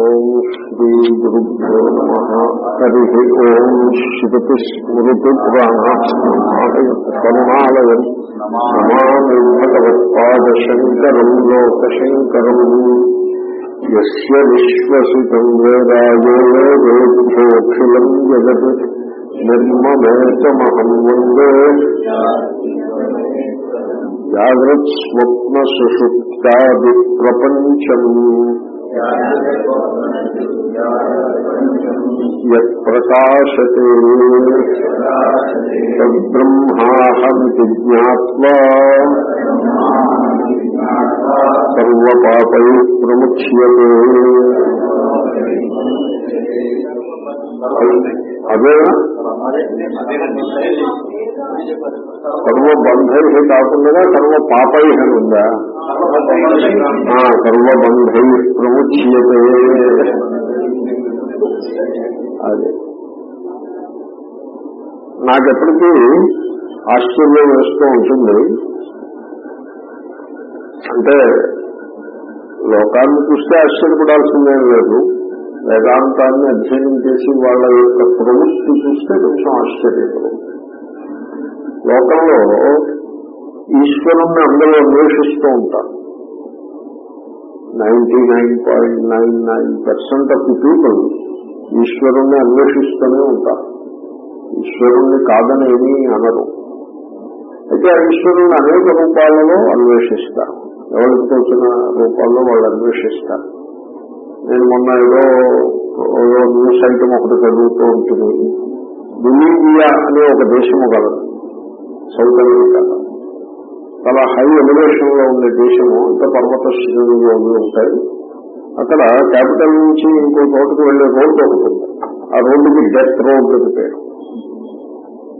ఓం శ్రీ గురుభ్యో నమ హరి ఓం శృతి స్మృతి పురాణాలయం నమామి భగవత్పాదశంకరం లోకశంకరం యస్య విశ్వసితం వేదాయో జగత్ నిర్మమేతమహం వందే జాగ్రత్స్వప్న సుషుప్తాది ప్రపంచం యత్ప్రకాశతే తద్బ్రహ్మాహమితి జ్ఞాత్వా సర్వపాపై ప్రముచ్యతే అదే సర్వబంధై కాకుండా సర్వ పాపై అని ఉందా ఆ, సర్వబంధై ప్రముచ్యతే. అదే. నాకెప్పటికీ ఆశ్చర్యం వేస్తూ ఉంటుంది. అంటే లోకాన్ని చూస్తే ఆశ్చర్యపడాల్సిందేం లేదు. వేదాంతాన్ని అధ్యయనం చేసి వాళ్ళ యొక్క ప్రవృత్తి చూస్తే కొంచెం ఆశ్చర్యపడు లోకంలో ఈశ్వరుణ్ణి అందరూ అన్వేషిస్తూ ఉంటారు. Ninety nine point nine nine percent of the people ఈశ్వరుణ్ణి అన్వేషిస్తూనే ఉంటారు. ఈశ్వరుణ్ణి కాదని ఏమీ అనరు. అయితే ఆ ఈశ్వరుని అనేక రూపాలలో అన్వేషిస్తారు. ఎవరికి తోచిన రూపాల్లో వాళ్ళు అన్వేషిస్తారు. నేను మొన్న ఏదో ఏదో న్యూస్ ఐటమ్ ఒకటి చదువుతూ ఉంటుంది. బొలీవియా అనే ఒక దేశము కలదు సౌత్ అమెరికా చాలా హై ఎలివేషన్లో ఉండే దేశము ఇంకా పర్వత శ్రేణులు అవి ఉంటాయి. అక్కడ క్యాపిటల్ నుంచి ఇంకో చోటుకు వెళ్ళే రోడ్డు ఒకటి ఉంది. ఆ రోడ్డుకి డెత్ రోడ్ అని పేరు.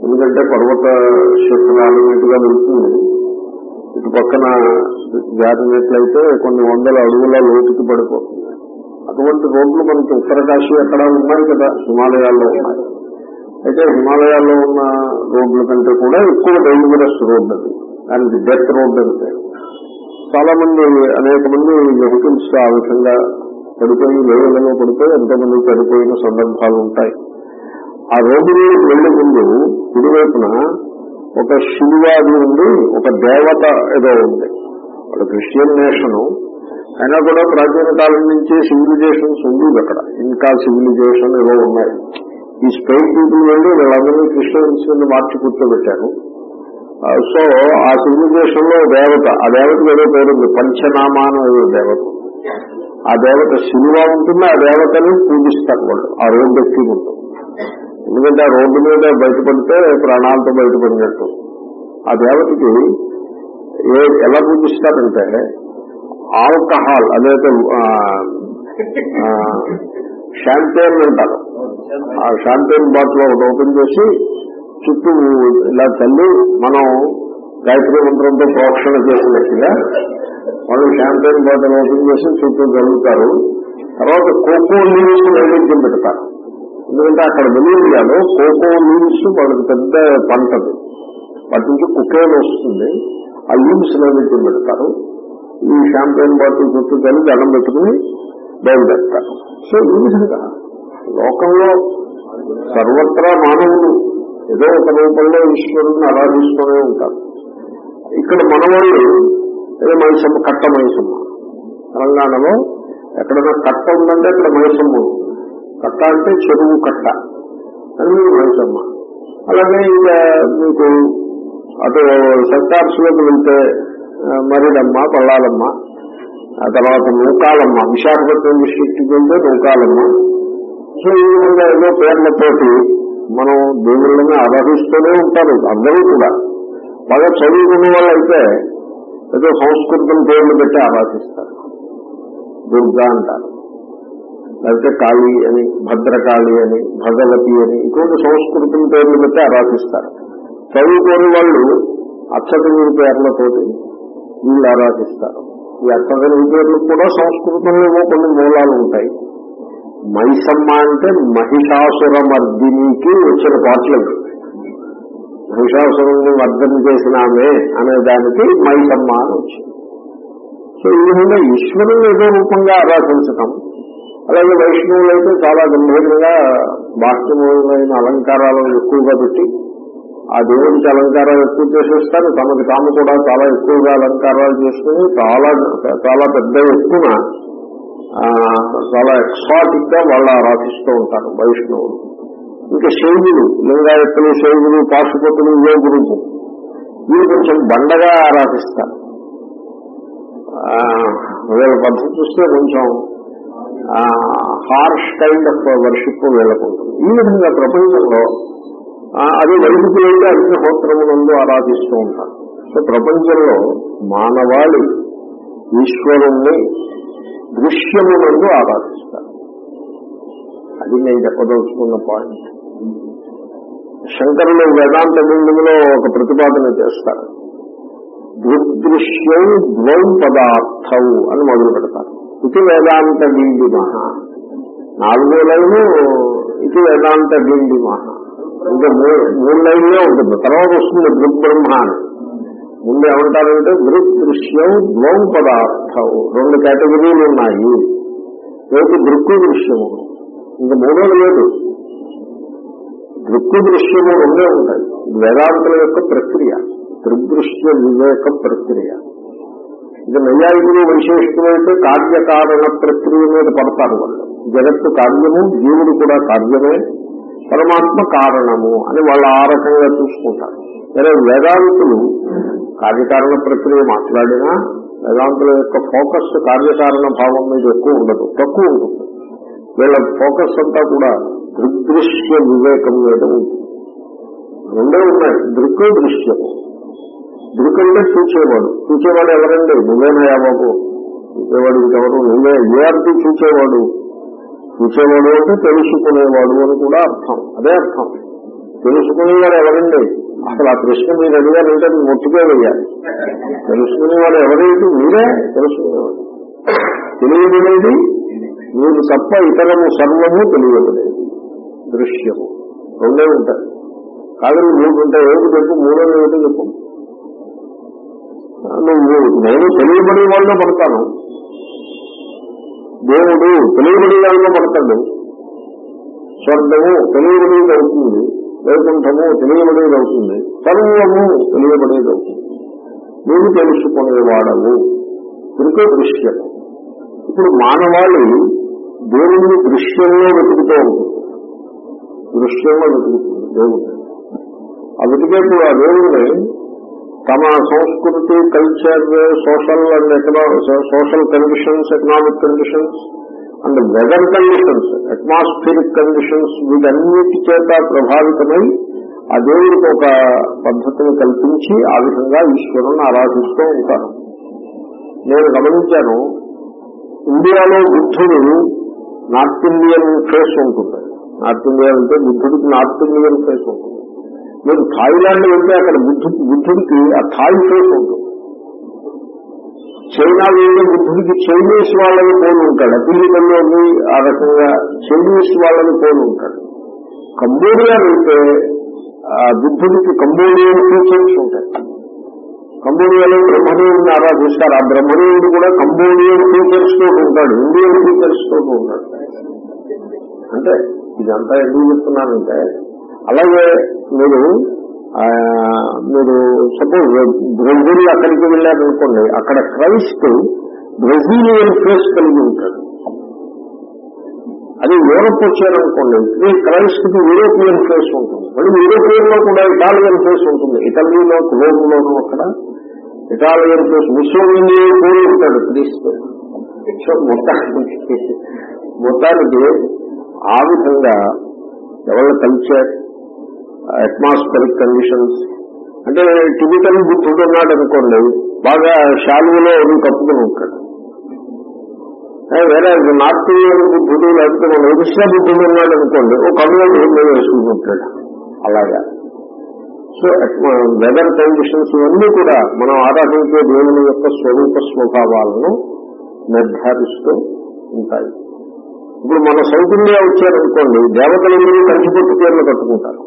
ఎందుకంటే పర్వత శిఖరాలు నీటిగా వెళ్తుంది. ఇటు పక్కన జారినట్లయితే కొన్ని వందల అడుగుల లోతుకి పడిపోతుంది. అటువంటి రోడ్లు మనకి ఉత్తరకాశీ అక్కడ ఉన్నాయి కదా? హిమాలయాల్లో ఉన్నాయి. అయితే హిమాలయాల్లో ఉన్న రోడ్ల కంటే కూడా ఎక్కువ డేంజరస్ రోడ్ అది. దానికి డెత్ రోడ్ అంటే చాలా మంది అనేక మంది వెహికల్స్ ఆ విధంగా పడిపోయి వేలలో పడిపోయి ఎంతమంది చనిపోయిన సందర్భాలు ఉంటాయి. ఆ రోడ్డు వెళ్ళే ముందు కుడివైపున ఒక శివాది ఉంది ఒక దేవత ఏదో ఉంది. ఒక క్రిస్టియన్ నేషను. అయినా కూడా ప్రాచీన కాలం నుంచి సివిలైజేషన్స్ ఉంది అక్కడ. ఇంకా సివిలైజేషన్ ఏదో ఉన్నాయి. ఈ స్పెయిన్ పీపుల్ వెళ్ళి వీళ్ళందరినీ క్రిస్టియన్స్ మార్చి కూర్చోబెట్టారు. సో ఆ సివిలైజేషన్లో దేవత ఆ దేవతకి ఏదో పేరుంది పంచనామాన ఏదో దేవత ఆ దేవత శిలువ ఉంటుంది ఆ దేవతని పూజిస్తారు వాళ్ళు ఆ రోడ్డు ఎక్కి ఉంటుంది ఎందుకంటే ఆ రోడ్డు మీద బయటపడితే ప్రాణాలతో బయటపడినట్టు. ఆ దేవతకి ఏ ఎలా పూజిస్తారంటే ఆల్కహాల్ అదైతే షాంపేన్ అంటారు. ఆ షాంపేన్ బాటిల్ ఒకటి ఓపెన్ చేసి చుట్టూ ఇలా చల్లి మనం గాయత్రి మంత్రంతో ప్రోక్షణ చేసినట్టుగా వాళ్ళు షాంపెయిన్ బాటిల్ ఓపెన్ చేసి చుట్టూ జరుగుతారు తర్వాత కోకో లీవ్స్ నైవేద్యం పెడతారు. ఎందుకంటే అక్కడ బెలీవియాలో కోకో లీవ్స్ వాళ్ళకి పెద్ద పంటది వాటి నుంచి కుకేన్ వస్తుంది. ఆ లీవ్స్ నైవేద్యం పెడతారు. ఈ షాంపెయిన్ బాటిల్ చుట్టూ కలిసి దండం పెట్టుకుని బయలుదేరుతారు. సో ఈ విధంగా లోకంలో సర్వత్రా మానవులు ఏదో ఒక రూపంలో ఈశ్వరుని ఆరాధిస్తూనే ఉంటారు. ఇక్కడ మన వాళ్ళు ఏదో మైసమ్మ కట్ట మైసమ్మ. తెలంగాణలో ఎక్కడైనా కట్ట ఉందంటే అక్కడ మైసమ్మ కట్ట అంటే చెరువు కట్ట. అని మైసమ్మ. అలాగే ఇంకా మీకు అటు సెక్టార్స్లోకి వెళ్తే మరిడమ్మ పల్లాలమ్మ ఆ తర్వాత నూకాలమ్మ విశాఖపట్నం డిస్ట్రిక్ట్కి వెళ్తే నూకాలమ్మ. సో ఈ విధంగా ఏదో పేర్లతోటి మనం దేవుళ్ళని ఆరాధిస్తూనే ఉంటారు అందరూ కూడా. బాగా చదువుకున్న వాళ్ళు అయితే ఏదో సంస్కృతం పేర్లు పెట్టి ఆరాధిస్తారు. దుర్గా అంటారు. లేకపోతే కాళీ అని భద్రకాళి అని భగవతి అని ఇటువంటి సంస్కృతం పేర్లు పెట్టి ఆరాధిస్తారు. చదువుకోని వాళ్ళు అచ్చతగిరి పేర్లతోటి వీళ్ళు ఆరాధిస్తారు. ఈ అచ్చతగిరి పేర్లు కూడా సంస్కృతంలో కొన్ని మూలాలు ఉంటాయి. మైసమ్మ అంటే మహిషాసుర మర్దినికి వచ్చిన పాటలు. మహిషాసురుణ్ణి మర్దన చేసిన ఆమె అనే దానికి మైసమ్మ అని వచ్చింది. సో ఈ విధంగా ఈశ్వరుని ఏదో రూపంగా ఆరాధించటం. అలాగే వైష్ణవులు అయితే చాలా గంభీరంగా బాహ్యమైన అలంకారాలను ఎక్కువగా పెట్టి ఆ దేవుడికి అలంకారాలు ఎక్కువ చేసేస్తారు. తమకు తాము కూడా చాలా ఎక్కువగా అలంకారాలు చేసుకుని చాలా చాలా పెద్ద ఎక్కువ చాలా ఎక్స్పాటిక్గా వాళ్ళు ఆరాధిస్తూ ఉంటారు వైష్ణవులు. ఇంకా శైవులు లింగాయత్తులు శైవులు పాశుపతులు ఇవే గురువు వీళ్ళు కొంచెం బండగా ఆరాధిస్తారు. వీళ్ళ పద్ధతి చూస్తే కొంచెం హార్ష్ కైండ్ ఆఫ్ వర్షిప్ వీళ్ళకు ఉంటుంది. ఈ విధంగా ప్రపంచంలో ఆ, అది వైదికులైతే అగ్నిహోత్రములందు ఆరాధిస్తూ ఉంటారు. సో ప్రపంచంలో మానవాళి ఈశ్వరుణ్ణి దృశ్యమునందు ఆరాధిస్తారు. అది నేను చెప్పదలుచుకున్న పాయింట్ శంకరులు వేదాంత బిందువులో ఒక ప్రతిపాదన చేస్తారు. దృదృశ్యం ద్వౌ పదార్థం అని మొదలు పెడతారు. ఇది వేదాంత బిండిమ నాలుగో లైను ఇది వేదాంత బిండిమ ఇంకా మూడు లైన్లే ఉంటుంది. తర్వాత వస్తుంది దృగ్బ్రహ్మ అని. ముందు ఏమంటారంటే దృక్దృశ్యం ద్వౌ పదార్థం. రెండు కేటగిరీలు ఉన్నాయి. రేపు దృక్కు దృశ్యము? ఇంకా మూడోది లేదు. దృక్కు దృశ్యము రెండే ఉంటాయి. వేదాంతుల యొక్క ప్రక్రియ. దృగ్దృశ్య వివేక ప్రక్రియ. ఇది నైయాయికులు వైశేషికులు అయితే కార్యకారణ ప్రక్రియ మీద పడతారు వాళ్ళు. జగత్తు కార్యము జీవుడు కూడా కార్యమే పరమాత్మ కారణము అని వాళ్ళు ఆ రకంగా చూసుకుంటారు. సరే వేదాంతులు కార్యకారణ ప్రక్రియ మాట్లాడినా వేదాంతుల యొక్క ఫోకస్ కార్యకారణ భావం మీద ఎక్కువ ఉండదు తక్కువ ఉంటుంది వీళ్ళ ఫోకస్ అంతా కూడా దృగ్దృశ్య వివేకం మీద ఉంటుంది. రెండే ఉన్నాయి దృక్ దృశ్యము దృక్ అంటే చూచేవాడు. చూచేవాడు ఎవరండి? నువ్వేనయా బాబు చూసేవాడు ఇంకెవరు నువ్వే. ఏఆర్టీ చూచేవాడు? చూసేవాడు అంటే తెలుసుకునేవాడు అని కూడా అర్థం. అదే అర్థం. తెలుసుకునేవాడు ఎవరండి? అసలు ఆ ప్రశ్న మీరు అడిగారు మీరు మొట్టుకే వేయాలి తెలుసుకునేవాడు ఎవరైతే మీరే తెలుసుకునేవాడు. తెలియదనేది మీరు తప్ప ఇతరము సర్వము తెలియదనేది దృశ్యము. రెండే ఉంటాయి. కాదు మూడు ఉంటాయి. ఏమిటి చెప్పు? మూడో ఏమిటి చెప్పు. నువ్వు నేను తెలియబడే వాళ్ళలో పడతాను. దేవుడు తెలియబడే వాళ్ళలో పడతాడు. స్వర్గము తెలియబడేది అవుతుంది. వైకుంఠము తెలియబడేది అవుతుంది. సర్వము తెలియబడేది అవుతుంది. నువ్వు తెలుసుకునేవాడవు. ఇంకో దృశ్యం. ఇప్పుడు మానవాళి దేవుడిని దృశ్యంలో వెతుకుతూ ఉంటుంది. దృశ్యంలో వెతుకుతుంది దేవుడు. ఆ వెతికేప్పుడు ఆ దేవుడిని తమ సంస్కృతి culture social and economic social conditions economic conditions and weather conditions atmospheric conditions వీటన్నిటి చేత ప్రభావితమై ఆ దేవుడికి ఒక పద్ధతిని కల్పించి ఆ విధంగా ఈశ్వరుని ఆరాధిస్తూ ఉంటారు. నేను గమనించాను ఇండియాలో బుద్ధుడు నార్త్ ఇండియన్ ఫేస్ ఉంటుంది. నార్త్ ఇండియా అంటే బుద్ధుడికి నార్త్ ఇండియన్ ఫేస్ ఉంటుంది. మీరు థాయిలాండ్ వెళ్తే అక్కడ బుద్ధుడికి ఆ థాయి ఫేస్ ఉంటుంది. చైనా వెళ్తే బుద్ధుడికి చైనీస్ వాళ్ళని పోలి ఉంటాడు అపిలికల్లోని ఆ రకంగా చైనీస్ వాళ్ళని పోలి ఉంటాడు కంబోడియా అయితే బుద్ధుడికి కంబోడియన్ ఫీచర్స్ ఉంటాయి కంబోడియాలో బ్రహ్మదేవుడిని ఆరాధిస్తారు ఆ బ్రహ్మదేవుడు కూడా కంబోడియన్ ఫీచర్స్తో ఉంటాడు ఇండియన్ ఫీచర్స్తో ఉంటాడు. అంటే ఇదంతా ఎందుకు చెప్తున్నానంటే అలాగే మీరు మీరు సపోజ్ బ్రెజిల్ అక్కడికి వెళ్ళారనుకోండి అక్కడ క్రైస్ట్ బ్రెజిలియన్ ఫేస్ కలిగి ఉంటాడు. అది యూరప్ వచ్చారనుకోండి ఈ క్రైస్ట్కి యూరోపియన్ ఫేస్ ఉంటుంది. మళ్ళీ యూరోపియన్లో కూడా ఇటాలియన్ ఫేస్ ఉంటుంది. ఇటలీలో రోమ్లోనూ అక్కడ ఇటాలియన్ ఫేస్ ముస్లిం కూడా ఉంటాడు క్రీస్తు. సో మొత్తానికి మొత్తానికి ఆ విధంగా ఎవరి కల్చర్ అట్మాస్ఫరిక్ కండిషన్స్ అంటే టిబిటన్ బుద్ధుడు ఉన్నాడు అనుకోండి బాగా శాలువలో అవి కప్పుకుని ఉంటాడు వేరే నార్త్ ఇండియన్ బుద్ధుడు లేకపోతే మన ఒరిస్సా బుద్ధుడు ఉన్నాడు అనుకోండి ఒక కమ్యూనిటీ మీద వేసుకుంటుంటాడు అలాగా. సో వెదర్ కండిషన్స్ ఇవన్నీ కూడా మనం ఆరాధించే దేవుని యొక్క స్వరూప స్వభావాలను నిర్ధారిస్తూ ఉంటాయి. ఇప్పుడు మన సౌత్ ఇండియా వచ్చారనుకోండి దేవతలందరూ కంచి పట్టు పేర్లు కట్టుకుంటారు.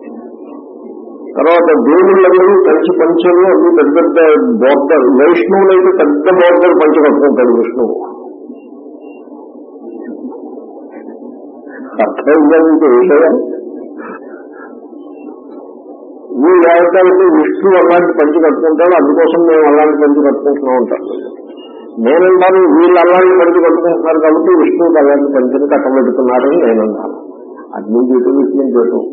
తర్వాత దేవుళ్ళందరూ కలిసి పంచలు అన్ని పెద్ద పెద్ద బోర్డర్ వైష్ణవులు పెద్ద బోర్డర్ పంచగట్టుకుంటాడు విష్ణువు. అర్థమైందా విషయం? మీ దేవతలకి విష్ణు అలాంటి పంచి కట్టుకుంటాడు అందుకోసం మేము అలాంటి పంచి కట్టుకుంటున్నాం ఉంటారు నేనంటాను వీళ్ళు అలాంటి పంచి కట్టుకుంటున్నారు కాబట్టి విష్ణువుకి అలాంటి పంచిని కట్టబెడుతున్నారని నేనన్నాను అగ్ని చేయటం విషయం చేయటం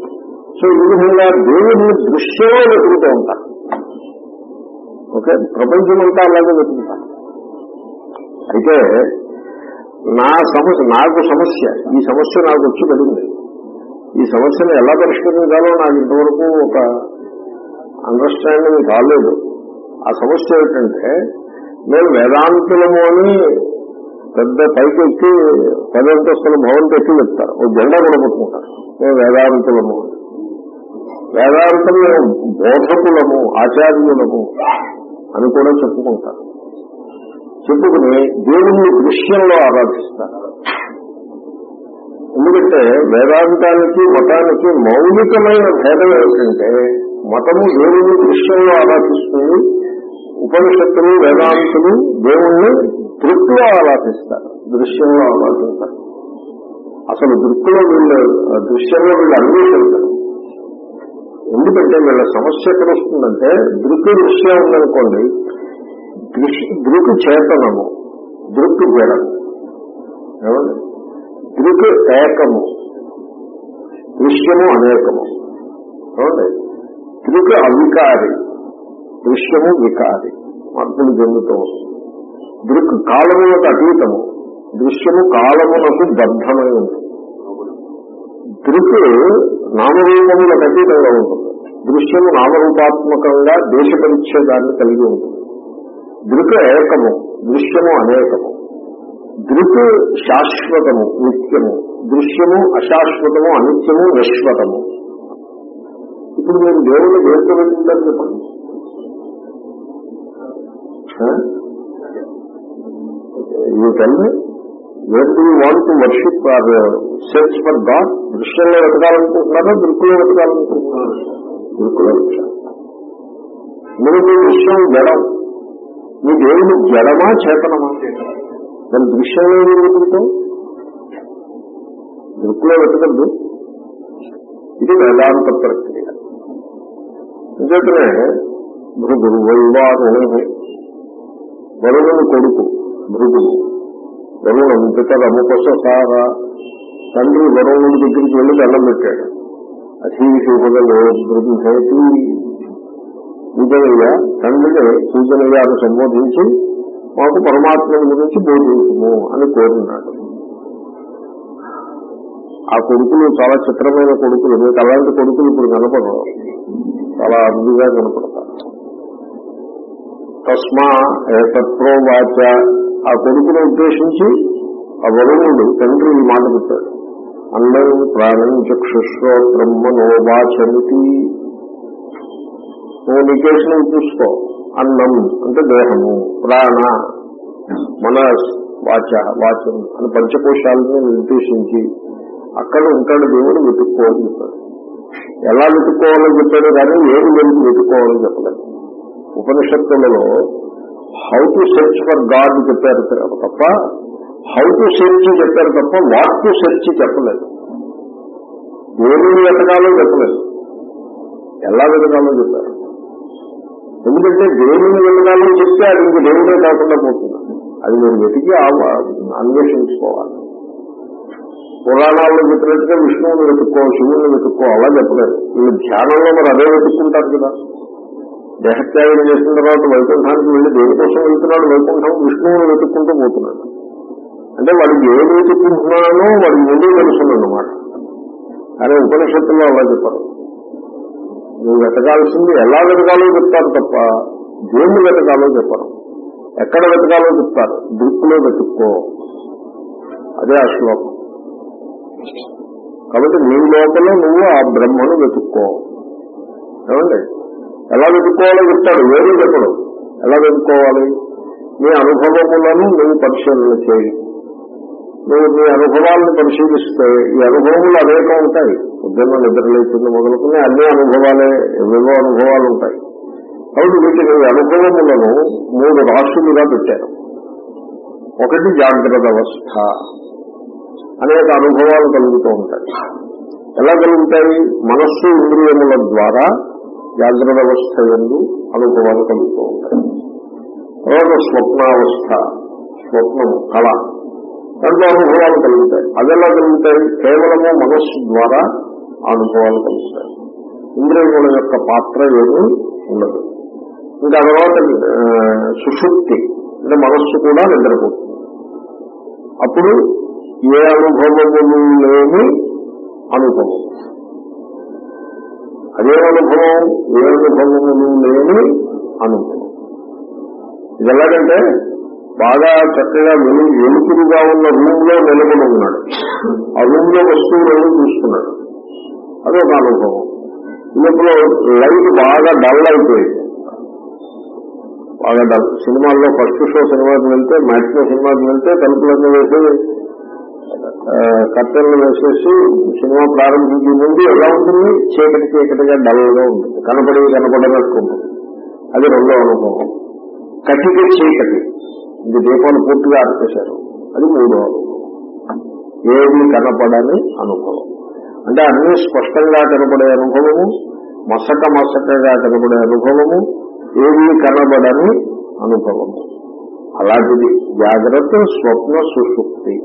సో ఈ విధంగా దేవుడిని దృశ్యంలో వెతుకుతూ ఉంటారు ఓకే? ప్రపంచం అంతా అలాగే వెతుకుతారు అయితే నా సమస్య నాకు సమస్య ఈ సమస్య నాకు వచ్చి పడింది. ఈ సమస్యను ఎలా పరిష్కరించాలో నాకు ఇంతవరకు ఒక అండర్స్టాండింగ్ కాలేదు. ఆ సమస్య ఏమిటంటే మేము వేదాంతులము అని పెద్ద పైకి ఎక్కి పదంతస్తుల భవన్ ఎక్కి చెప్తారు. ఓ జెండా కూడా పట్టుకుంటారు. మేము వేదాంతులము వేదాంతంలో బోధకులము ఆచార్యులము అని కూడా చెప్పుకుంటారు. చెప్పుకుని దేవుణ్ణి దృశ్యంలో ఆరాధిస్తారు. ఎందుకంటే వేదాంతానికి మతానికి మౌలికమైన భేదం ఏమిటంటే మతము దేవుణ్ణి దృశ్యంలో ఆరాధిస్తుంది ఉపనిషత్తులు వేదాంతులు దేవుణ్ణి దృక్లో ఆరాధిస్తారు దృశ్యంలో ఆరాధిస్తారు. అసలు దృక్కులో వీళ్ళు దృశ్యంలో వీళ్ళు అన్వేషించరు. ఎందుకంటే వీళ్ళ సమస్య ఎక్కడ వస్తుందంటే దృక్కు దృశ్యం ఉందనుకోండి. దృక్ చేతనము దృక్ జడము. ఏమండి? దృక్ ఏకము దృశ్యము అనేకము. ఏమండి? దృక్ అవికారి దృశ్యము వికారి. మార్పులు చెందుతూ దృక్ కాలములకు అతీతము దృశ్యము కాలమునకు బద్ధమై ఉంటుంది. దృక్ నామరూపముల అతీతంగా ఉంటుంది. దృశ్యము నామరూపాత్మకంగా దేశ పరిచ్ఛేదాన్ని కలిగి ఉంటుంది. దృక్ ఏకము దృశ్యము అనేకము. దృక్ శాశ్వతము నిత్యము. దృశ్యము అశాశ్వతము అనిత్యము నశ్వతము ఇప్పుడు మీరు దేవుడు దేంతో చెప్పండి. You tell me where do want to worship or search for God దృశ్యంలో వెతకాలనుకుంటున్నారా దృక్కులో వెతకాలనుకుంటున్నారా దృక్కులో వెతకాలి. దృశ్యం జడం మీ దేవుడు జడమా చేతనమా దాని దృశ్యంలో ఏమి వెతుకుతాం దృక్కులో వెతకద్దు. ఇది వేదాంత ప్రక్రియ. అంచేతనే భృగురు వైవారుణి వరుణుని కొడుకు భృగుడు వరుణం పితరముపసార తండ్రి వరుణుడి దగ్గరికి వెళ్ళి దండం పెట్టాడు. అధీశుభలో బృంహేతి పూజనయ్య తండ్రిని పూజనయ్య సంబోధించి మాకు పరమాత్మ గురించి బోధించము అని కోరున్నాడు ఆ కొడుకులు చాలా చిత్రమైన కొడుకులు. మీకు అలాంటి కొడుకులు ఇప్పుడు కనపడరు చాలా అరుదుగా కనపడతారు. తస్మా ఏతత్రోవాచ ఆ కొడుకును ఉద్దేశించి ఆ వరుణుడు తండ్రి ఈ మాట పెట్టాడు అన్నం ప్రాణం చక్షుశ్రోత్రం మనోవాచమితి నువ్వు నికేషన్ చూసుకో. అన్నం అంటే దేహము ప్రాణ మన వాచ వాచం అని పంచకోశాలని నిర్దేశించి అక్కడ ఉంటాడు దేవుడు వెతుక్కోవాలని చెప్పాడు. ఎలా వెతుక్కోవాలని చెప్పాడు కానీ ఏది వెలికి వెతుక్కోవాలని చెప్పలేదు. ఉపనిషత్తులలో how to search for God చెప్పారు తప్ప హౌ టు సెర్చ్ చెప్పారు తప్ప వాట్ టు సెర్చ్ చెప్పలేదు. ఏమేమి వెతకాలో చెప్పలేదు. ఎలా వెతకాలో చెప్పారు? ఎందుకంటే దేవుని వెతకాలని చెప్తే అది ఇంక దేవుడే కాకుండా పోతుంది. అది నేను వెతికి అన్వేషించుకోవాలి. పురాణాల్లో చెప్పినట్టుగా విష్ణువుని వెతుక్కో శివుని వెతుక్కో అలా చెప్పలేదు. వీళ్ళు ధ్యానంలో మరి అదే వెతుక్కుంటారు కదా. దేహత్యాగం చేసిన తర్వాత వైకుంఠానికి వెళ్ళి దేనికోసం వెళ్తున్నాడు వైకుంఠం విష్ణువుని వెతుక్కుంటూ పోతున్నాడు. అంటే వాడికి ఏది వెతుక్కుంటున్నానో వాడికి ముందు తెలుసున్నమాట కానీ ఉపనిషత్తుల్లో అలా చెప్పారు. నువ్వు వెతకాల్సింది ఎలా వెతకాలో చెప్తారు తప్ప దేన్ని వెతకాలో చెప్పరు. ఎక్కడ వెతకాలో చెప్తారు? దృక్కులో వెతుక్కో. అదే ఆ శ్లోకం. కాబట్టి నీ లోపల నువ్వు ఆ బ్రహ్మను వెతుక్కో. ఏమండి? ఎలా వెతుక్కోవాలో చెప్తాడు. వేరు చెప్పడు. ఎలా వెతుక్కోవాలి? నీ అనుభవములను నువ్వు పరిశీలన చేయి. నువ్వు నీ అనుభవాలను పరిశీలిస్తే ఈ అనుభవములు అనేకం ఉంటాయి. పొద్దున్న నిద్రలేచింది మొదలుకుని అన్ని అనుభవాలే ఏవేవో అనుభవాలు ఉంటాయి. కాబట్టి వీటిని అనుభవములను మూడు రాష్ట్రులుగా పెట్టారు. ఒకటి జాగ్రత్త అవస్థ. అనేక అనుభవాలు కలుగుతూ ఉంటాయి. ఎలా కలుగుతాయి? మనస్సు ఇంద్రియముల ద్వారా జాగ్రత్త అవస్థ ఎందు అనుభవాలు కలుగుతూ ఉంటాయి. తర్వాత స్వప్నావస్థ స్వప్నము కళ. దాంట్లో అనుభవాలు కలుగుతాయి. అదెలా కలుగుతాయి? కేవలము మనస్సు ద్వారా అనుభవాలు కలుగుతాయి. ఇంద్రియముల యొక్క పాత్ర ఏమీ ఉండదు. ఇంకా తర్వాత సుశుక్తి అంటే మనస్సు కూడా నిద్రపోతుంది. అప్పుడు ఏ అనుభవములు లేని అనుభవం. అదే అనుభవం ఏ అనుభవములు లేని అనుభవం. ఇది ఎలాగంటే బాగా చక్కగా వెలు వెలుతురుగా ఉన్న రూమ్లో నిలబడి ఉన్నాడు. ఆ రూమ్లో వస్తువులను చూస్తున్నాడు. అదొక అనుభవం. ఇప్పుడు లైట్ బాగా డల్ అయిపోయింది. బాగా డల్. సినిమాల్లో ఫస్ట్ షో సినిమాకి వెళ్తే మ్యాట్నో సినిమాకి వెళ్తే తలుపులన్నీ వేసి కట్టెలు వేసేసి సినిమా ప్రారంభించే ముందు ఎలా ఉంటుంది? చీకటి చీకటిగా డల్గా ఉంటుంది. కనపడి కనపడనట్టు ఉంటుంది అది రెండో అనుభవం. కటిక చీకటి. ఇది దీపాలు పూర్తిగా ఆర్పేశారు. అది మూడో అనుభవం. ఏది కనపడని అనుభవం. అంటే అన్ని స్పష్టంగా కనపడే అనుభవము మసక మసకగా కనపడే అనుభవము ఏది కనబడని అనుభవము అలాంటిది జాగ్రత్త స్వప్న సుషుప్తి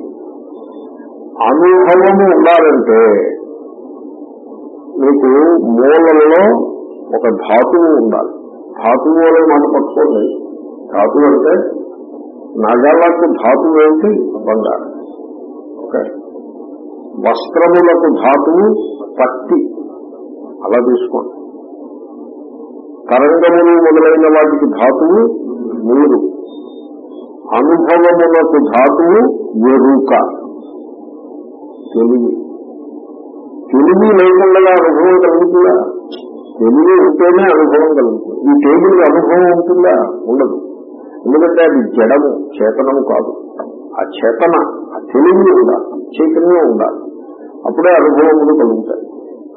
అనుభవము ఉండాలంటే మీకు మూలలో ఒక ధాతువు ఉండాలి. ధాతువు అనే మాట పట్టుకోండి. ధాతువు అంటే నగలకు ధాతువు ఏంటి? బంగారం. ఓకే. వస్త్రములకు ధాతువు పత్తి అలా తీసుకోండి. తరంగములు మొదలైన వాటికి ధాతువు నీరు అనుభవములకు ధాతువు ఎరుక. తెలివి తెలివి లేకుండా అనుభవం కలుగుతుందా? తెలివి ఉంటేనే అనుభవం కలుగుతుంది. ఈ టేబుల్ అనుభవం ఉంటుందా? ఉండదు. ఎందుకంటే అది జడము చేతనము కాదు. ఆ చేతన ఆ తెలివి ఉండాలి చైతన్యం ఉండాలి. అప్పుడే అనుభవములు కలుగుతాయి.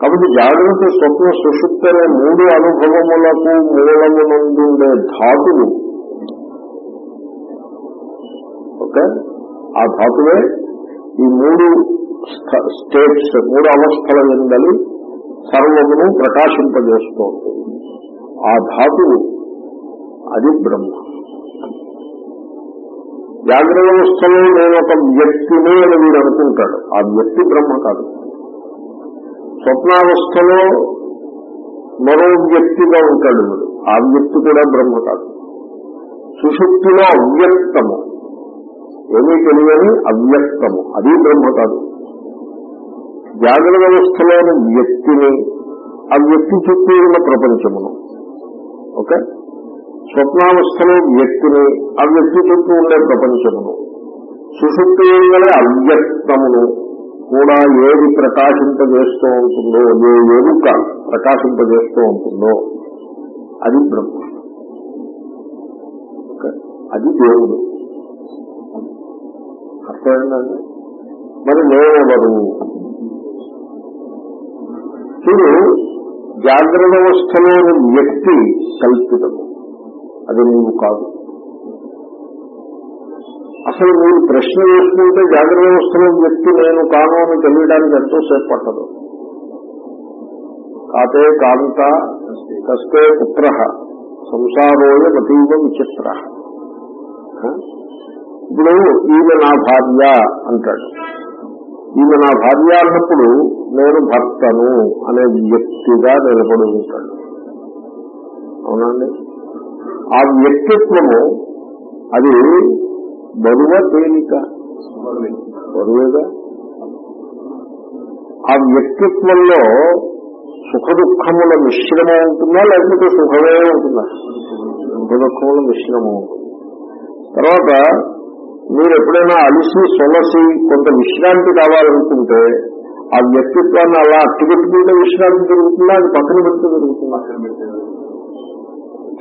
కాబట్టి జాగ్రత్త స్వప్న సుషుప్తి అనే మూడు అనుభవములకు మూలమునందుండే ధాతులు ఓకే? ఆ ధాతువే ఈ మూడు స్టేట్స్ మూడు అవస్థల ఎందలి సర్వమును ప్రకాశింపజేస్తోంది. ఆ ధాతువు అది బ్రహ్మ. జాగ్రత్త వ్యవస్థలో నేను ఒక వ్యక్తిని అని వీడు అనుకుంటాడు. ఆ వ్యక్తి బ్రహ్మ కాదు. స్వప్నావస్థలో మరో వ్యక్తిగా ఉంటాడు వీడు. ఆ వ్యక్తి కూడా బ్రహ్మ కాదు. సుషుప్తిలో అవ్యక్తము. ఏమీ తెలియని అవ్యక్తము. అది బ్రహ్మ కాదు. జాగ్రత్త వ్యవస్థలోని వ్యక్తిని ఆ వ్యక్తి చుట్టూ ఉన్న ప్రపంచమును. ఓకే? స్వప్నావస్థలో వ్యక్తిని ఆ వ్యక్తి చుట్టూ ఉండే ప్రపంచమును. సుషుప్తి గల అవ్యక్తమును కూడా ఏది ప్రకాశింపజేస్తూ ఉంటుందో ఏ ఎరుక ప్రకాశింపజేస్తూ ఉంటుందో అది బ్రహ్మ. ఓకే? అది దేవుడు. అర్థమైందండి మరి నేనెవరు? చూడు జాగ్రత్త అవస్థలోని వ్యక్తి కల్పితము అది నీవు కాదు. అసలు మీరు ప్రశ్న వేసుకుంటే జాగ్రత్త అవస్థలో వ్యక్తి నేను కాను అని తెలియడానికి ఎంతోసేపు పట్టదు. కాతే కాంత కష్టే పుత్ర సంసారోయ మతీవ విచిత్ర. ఇప్పుడు ఈమె నా భార్య అంటాడు. ఈమె నా భార్య అన్నప్పుడు నేను భర్తను అనే వ్యక్తిగా నిలబడి ఉంటాడు. అవునండి? ఆ వ్యక్తిత్వము అది బరువ తేలిక? బరువేగా? ఆ వ్యక్తిత్వంలో సుఖ దుఃఖముల మిశ్రమం ఉంటుందా లేకపోతే సుఖమే ఉంటుందా? సుఖ దుఃఖముల మిశ్రమం ఉంటుంది. తర్వాత మీరు ఎప్పుడైనా అలిసి సొలసి కొంత విశ్రాంతి కావాలనుకుంటే ఆ వ్యక్తిత్వాన్ని అలా అట్టుపెట్టుకుంటే విశ్రాంతి జరుగుతుందా అది పక్కన పెడితే జరుగుతుందా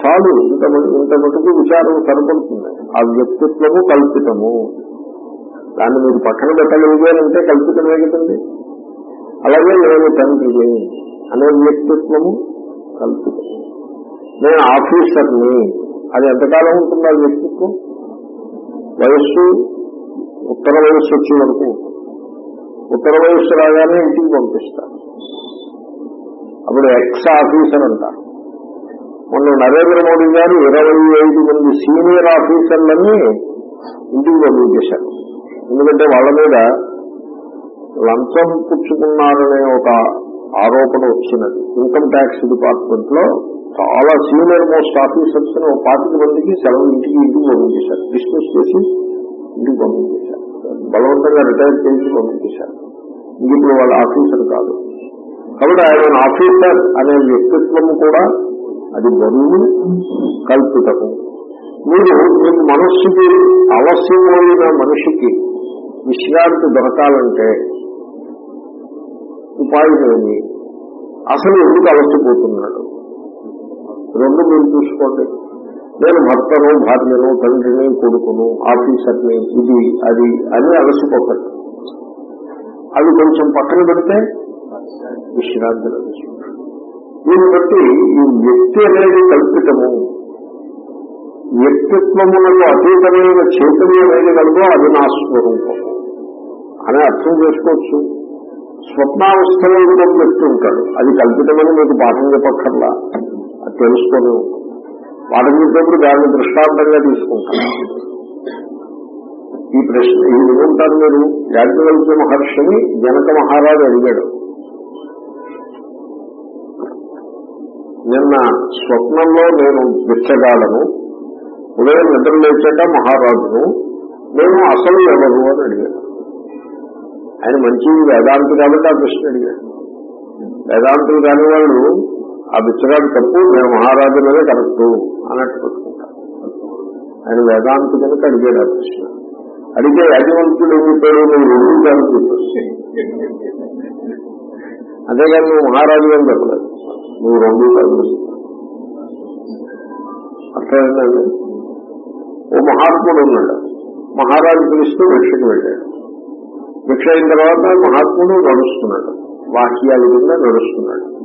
చాలు ఇంత ఇంత మటుకు విచారం సరిపడుతుంది. ఆ వ్యక్తిత్వము కల్పితము. దాన్ని మీరు పక్కన పెట్టగలిగారంటే కల్పితమే కదండి అలాగే నేను తండ్రిని అనే వ్యక్తిత్వము కల్పితము నేను ఆఫీసర్ని. అది ఎంతకాలం ఉంటుంది ఆ వ్యక్తిత్వం? వయస్సు ఉత్తర వయస్సు వచ్చే వరకు ఉంటుంది. ఉత్తర వయస్సు రాగానే ఇంటికి పంపిస్తారు. అప్పుడు ఎక్స్ ఆఫీసర్ అంటారు మొన్న నరేంద్ర మోడీ గారు ఇరవై ఐదు మంది సీనియర్ ఆఫీసర్లని ఇంటికి పంపించేశారు ఎందుకంటే వాళ్ళ మీద లంచం పుచ్చుకున్నారనే ఒక ఆరోపణ వచ్చినది. ఇన్కమ్ ట్యాక్స్ డిపార్ట్మెంట్లో చాలా సీనియర్ మోస్ట్ ఆఫీసర్స్ ఒక పాతిక మందికి సెలవు ఇంటికి ఇంటికి పంపించేశారు డిస్మిస్ చేసి ఇంటికి పంపించేశారు బలవంతంగా రిటైర్ చేసి పంపించేశారు ఇంక ఇప్పుడు వాళ్ళ ఆఫీసర్ కాదు. కాబట్టి ఆయన ఆఫీసర్ అనే వ్యక్తిత్వము కూడా అది బరువు కల్పితము. మీరు మీకు మనస్సుకి అలస్యమైన మనిషికి విశ్రాంతి దొరకాలంటే ఉపాయం ఏమి? అసలు ఎందుకు అలసిపోతున్నాడు రెండు మీరు చూసుకోండి. నేను భర్తను భార్యను తండ్రిని కొడుకును ఆఫీసర్ని ఇది అది అని అలసిపోకండి అవి కొంచెం పక్కన పెడితే విశ్రాంతి లభిస్తుంది. దీన్ని బట్టి ఈ వ్యక్తి అనేది కల్పితము. వ్యక్తిత్వములకు అతీతమైన చైతన్యం ఏది కలదో అది నా స్వరూపము. అని అర్థం చేసుకోవచ్చు. స్వప్నావస్థలో ఇంకొక వ్యక్తి ఉంటాడు. అది కల్పితమని మీకు పాఠం చెప్పక్కర్లా. అది తెలుసుకొని వాటిని చెప్పినప్పుడు దాన్ని దృష్టాంతంగా తీసుకుంటాం. ఈ ప్రశ్న ఇది వినుంటారు మీరు. యాజ్ఞవల్క్య మహర్షిని జనక మహారాజు అడిగాడు. నిన్న స్వప్నంలో నేను బిచ్చగాలను ఉదయం నిద్ర లేచాక మహారాజును నేను అసలు ఎవరు అని అడిగాడు. ఆయన మంచి వేదాంతి కాబట్టి ఆ ప్రశ్న అడిగాడు. వేదాంతులు కాని వాళ్ళు ఆ బిచ్చగాడు తప్పు నేను మహారాజు మీద కరెక్ట్ అన్నట్టు పెట్టుకుంటారు ఆయన వేదాంతి కనుక అడిగాడు ఆ ప్రశ్న. అడిగే యాజవంతుడు ఏమి నువ్వు రెండు కాదు అంతేగాని నువ్వు మహారాజు అని చెప్పలేదు. నువ్వు రెండు అర్థమైందండి ఓ మహాత్ముడు ఉన్నాడు. మహారాజు పిలుస్తూ భిక్షకు వెళ్ళాడు. భిక్ష అయిన తర్వాత మహాత్ముడు నడుస్తున్నాడు. వాక్యాల కింద నడుస్తున్నాడు.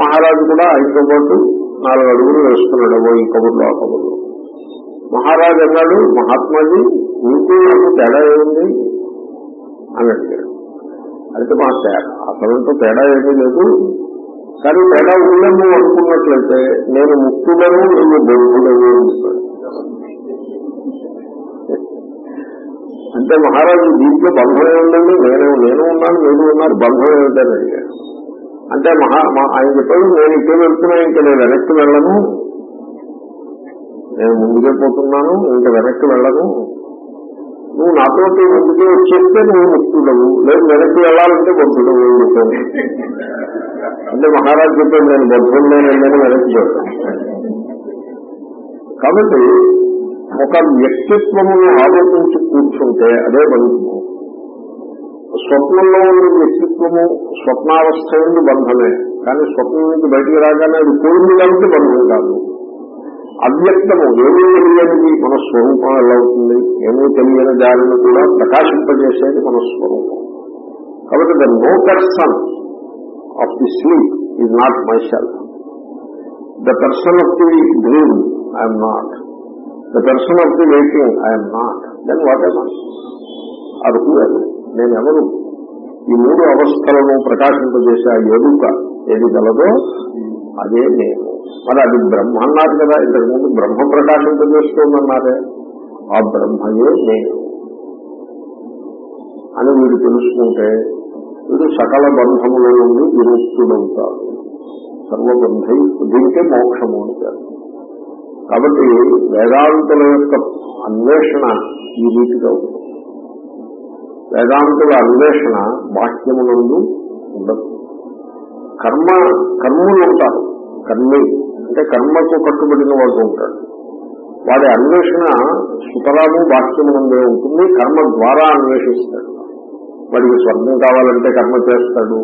మహారాజు కూడా ఆయనతో పాటు నాలుగు అడుగులు వేస్తున్నాడు ఓ ఈ కబుర్లో ఆ కబుర్లో. మహారాజు అన్నాడు మహాత్మాజీ నీకు నాకు తేడా ఏముంది? అని అడిగాడు. అయితే మా తేడా అసలంతో తేడా ఏమీ లేదు. కానీ తేడా ఉందని అనుకున్నట్లయితే నేను ముక్తులను నేను బొద్ధుడవు అంటే మహారాజు దీంట్లో బంధం ఏముందండి? నేను నేను ఉన్నాను మీరు ఉన్నారు బంధం ఏమిటని అడిగాడు. అంటే మహా మా- ఆయన చెప్పాడు నేను ఇటు వెళ్తున్నా ఇంకా నేను వెనక్కి వెళ్ళను. నేను ముందుకే పోతున్నాను ఇంకా వెనక్కి వెళ్ళను. నువ్వు నాతో ముందుకే వచ్చేస్తే నువ్వు ముక్తుడవు. లేదు వెనక్కి వెళ్ళాలంటే బొద్ధుడు అని అంటే మహారాజు చెప్పాడు నేను బొద్ధుడు నేను వెనక్కి చెప్పాను కాబట్టి ఒక వ్యక్తిత్వమును ఆలోచించి కూర్చుంటే అదే బంధము స్వప్నంలో ఉన్న వ్యక్తిత్వము స్వప్నావస్థ నుండి బంధమే. కానీ స్వప్నం నుంచి బయటికి రాగానే అది పోయింది కాబట్టి బంధం కాదు. అవ్యక్తము ఏమీ తెలియనిది మన స్వరూపం ఎలా అవుతుంది? ఏమీ తెలియని దానిని కూడా ప్రకాశింపజేసేది మన స్వరూపం కాబట్టి the no person of the sleep is not my self. The person of the dream I'm not. The person of the waiting I'm not. Then whatever Araku నేను ఎవరు ఈ మూడు అవస్థలను ప్రకాశింపజేసే ఆ ఎరుక ఏది గలదో అదే నేను. మరి అది బ్రహ్మ అన్నారు కదా ఇంతకుముందు బ్రహ్మ ప్రకాశింపజేస్తోందన్నారే. ఆ బ్రహ్మయే నేను. అని వీడు తెలుసుకుంటే వీడు సకల బంధముల నుండి విముక్తుడవుతాడు. సర్వబంధై దీనికే మోక్షము అంటారు కాబట్టి వేదాంతుల యొక్క అన్వేషణ ఈ రీతిగా ఉంది వేదాంతుల అన్వేషణ వాక్యమునందు ఉండదు. కర్మ కర్ములు ఉంటారు. కర్మి అంటే కర్మకు కట్టుబడిన వాడు ఉంటాడు. వాడి అన్వేషణ సుతరాము బాహ్యమునందే ఉంటుంది. కర్మ ద్వారా అన్వేషిస్తాడు. వాడికి స్వర్గం కావాలంటే కర్మ చేస్తాడు.